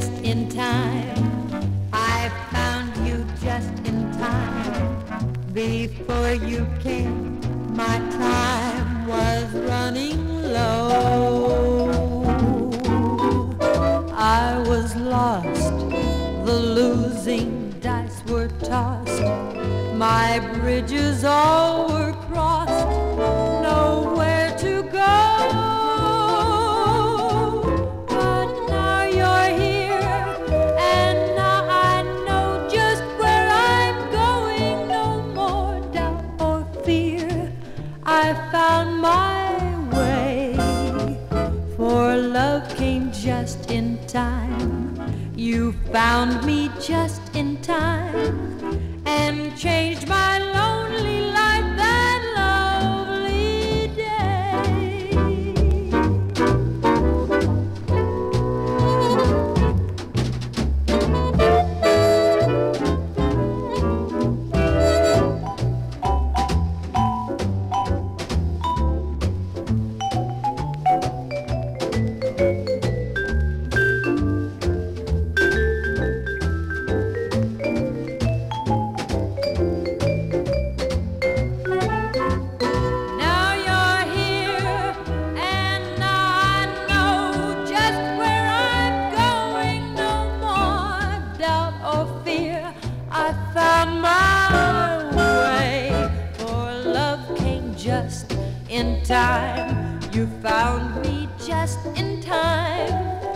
just in time. I found you just in time. Before you came, my time was running low. I was lost. The losing dice were tossed. My bridges all I found my way, for love came just in time. You found me just in time and changed my lonely my way, for love came just in time. You found me just in time